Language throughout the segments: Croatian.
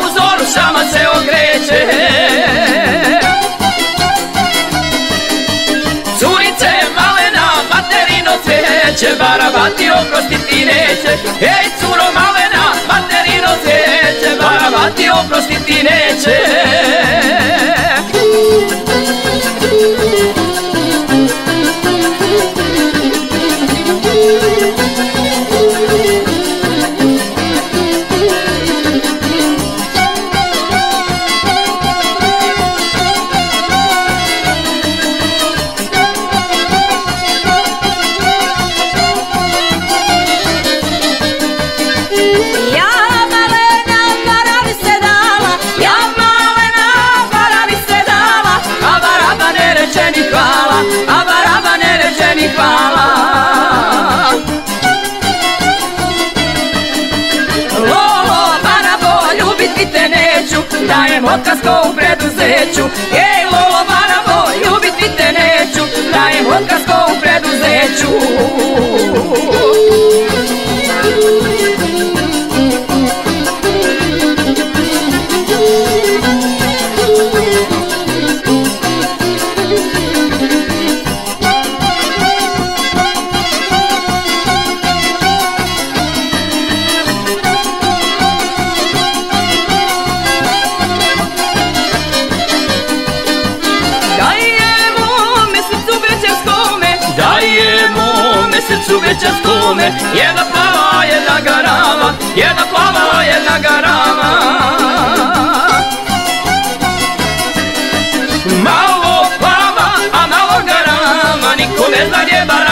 u zoru sama se okreće. Curice malena, materino cveće, barabati oprostiti neće, ej curo malena, materino cveće, barabati oprostiti neće. Dajem otkaz ko u preduzeću. Ej Lolo Barabo, ljubiti te neću. Dajem otkaz ko u preduzeću srcu veća skome Jedna plava, jedna garama Jedna plava, jedna garama. Malo plava, a malo garama Niko ne zna gdje baraba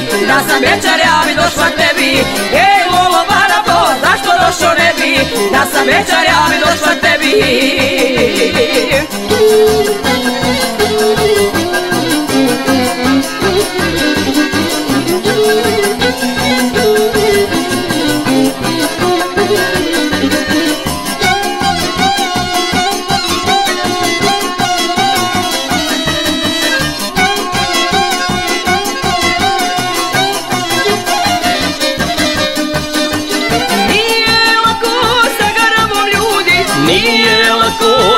Da sam večer ja bi došla tebi. Ej Lolo Barabo, zašto došao ne bi? Da sam večer ja bi došla tebi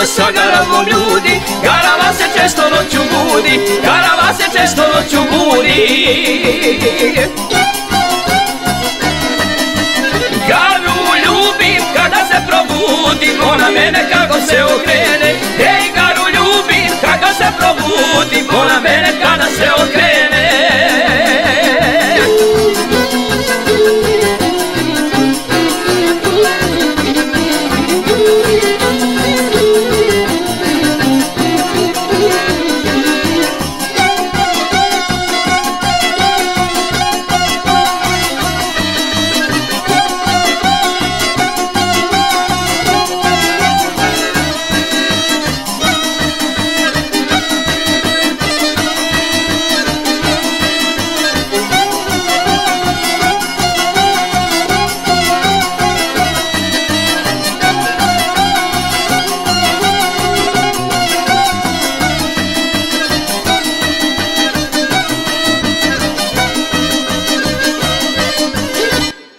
sa garavom ljudi. Garava se često noću budi Garava se često noću budi. Garu ljubim kada se probudim Ona mene kako se okrene